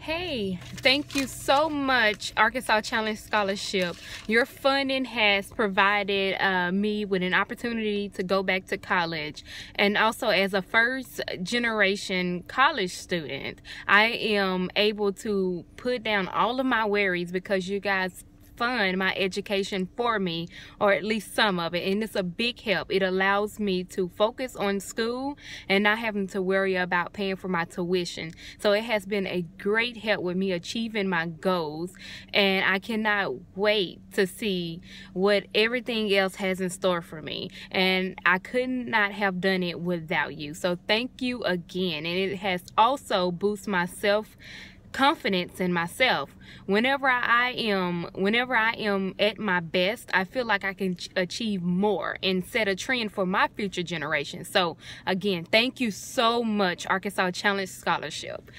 Hey, thank you so much, Arkansas Challenge Scholarship. Your funding has provided uh, me with an opportunity to go back to college. And also, as a first generation college student, I am able to put down all of my worries because you guys fund my education for me or at least some of it. And it's a big help. It allows me to focus on school and not having to worry about paying for my tuition. So it has been a great help with me achieving my goals. And I cannot wait to see what everything else has in store for me. And I could not have done it without you. So thank you again. And it has also boosted my self confidence in myself. Whenever i am whenever i am at my best i feel like i can achieve more and set a trend for my future generation so again thank you so much arkansas challenge scholarship